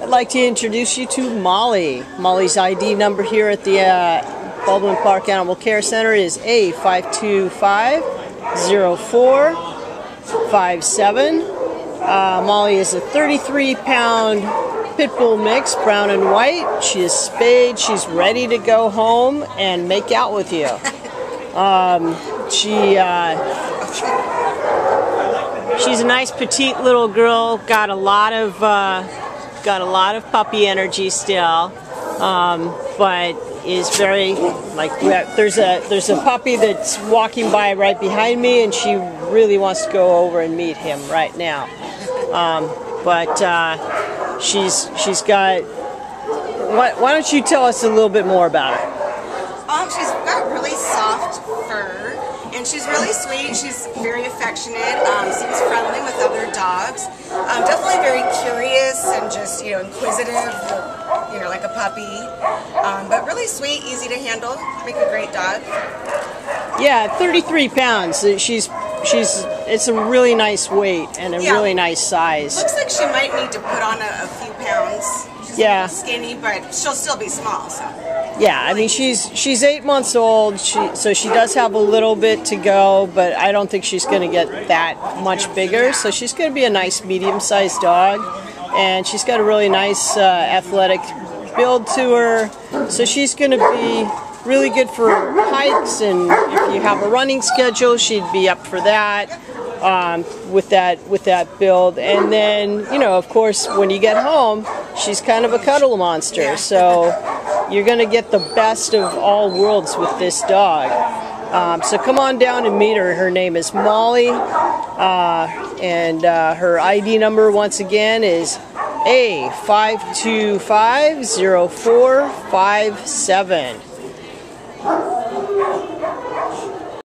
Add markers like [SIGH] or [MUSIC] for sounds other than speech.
I'd like to introduce you to Molly. Molly's ID number here at the uh, Baldwin Park Animal Care Center is A5250457. Uh, Molly is a 33 pound pit bull mix, brown and white. She is spayed. She's ready to go home and make out with you. [LAUGHS] Um, she uh, she's a nice petite little girl. Got a lot of uh, got a lot of puppy energy still, um, but is very like there's a there's a puppy that's walking by right behind me, and she really wants to go over and meet him right now. Um, but uh, she's she's got. Why, why don't you tell us a little bit more about her? Um, she's got really soft fur, and she's really sweet. She's very affectionate. Um, seems friendly with other dogs. Um, definitely very curious you know inquisitive. You know, like a puppy. Um, but really sweet, easy to handle. Make a great dog. Yeah, 33 pounds. She's she's it's a really nice weight and a Yeah. really nice size. Looks like she might need to put on a, a few pounds. She's Yeah. skinny, but she'll still be small. So. Yeah, I mean she's she's eight months old. She so she does have a little bit to go, but I don't think she's going to get that much bigger. So she's going to be a nice medium-sized dog, and she's got a really nice uh, athletic build to her. So she's going to be really good for hikes, and if you have a running schedule, she'd be up for that. Um, with that with that build, and then you know, of course, when you get home, she's kind of a cuddle monster. So you're going to get the best of all worlds with this dog. Um, so come on down and meet her. Her name is Molly, uh, and uh, her ID number once again is A5250457.